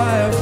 fire